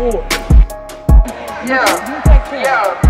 We got four. Yeah. Yeah.